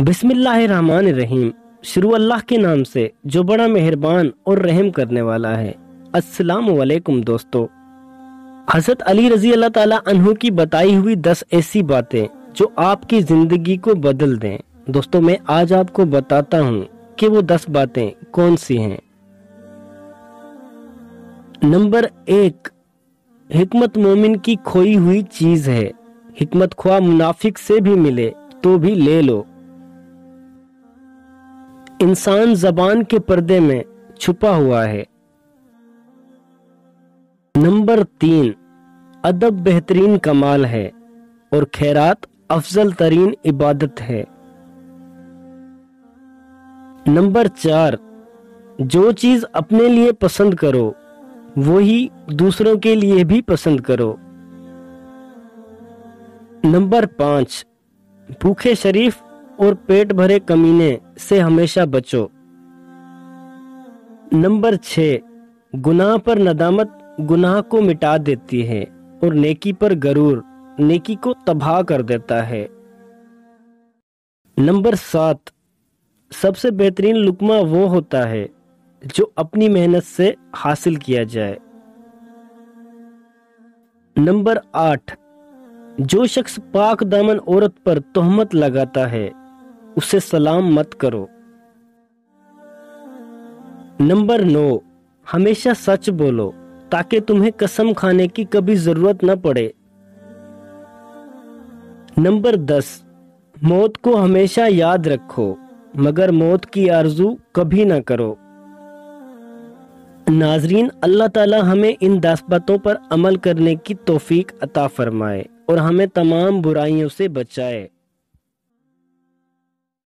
बिस्मिल्लाहिर्रहमानिर्रहीम। शुरू अल्लाह के नाम से, जो बड़ा मेहरबान और रहम करने वाला है। अस्सलाम वालेकुम दोस्तों। हज़रत अली रज़ी अल्लाह ताला अनहु की बताई हुई दस ऐसी बातें, जो आपकी ज़िंदगी को बदल दें। दोस्तों, मैं आज आपको बताता हूँ कि वो दस बातें कौन सी हैं। नंबर एक, हिकमत मोमिन की खोई हुई चीज़ है। हिकमत ख्वा मुनाफिक से भी मिले तो भी ले लो। इंसान जबान के पर्दे में छुपा हुआ है। नंबर तीन, अदब बेहतरीन कमाल है और खैरात अफजल तरीन इबादत है। नंबर चार, जो चीज़ अपने लिए पसंद करो, वही दूसरों के लिए भी पसंद करो। नंबर पाँच, भूखे शरीफ और पेट भरे कमीने से हमेशा बचो। नंबर छ, गुनाह पर नदामत गुनाह को मिटा देती है और नेकी पर गरूर नेकी को तबाह कर देता है। नंबर सात, सबसे बेहतरीन लुकमा वो होता है जो अपनी मेहनत से हासिल किया जाए। नंबर आठ, जो शख्स पाक दामन औरत पर तोहमत लगाता है उसे सलाम मत करो। नंबर नौ, हमेशा सच बोलो, ताकि तुम्हें कसम खाने की कभी ज़रूरत न पड़े। नंबर दस, मौत को हमेशा याद रखो, मगर मौत की आरज़ू कभी ना करो। नाजरीन, अल्लाह ताला हमें इन दस बातों पर अमल करने की तोफीक अता फरमाए और हमें तमाम बुराइयों से बचाए।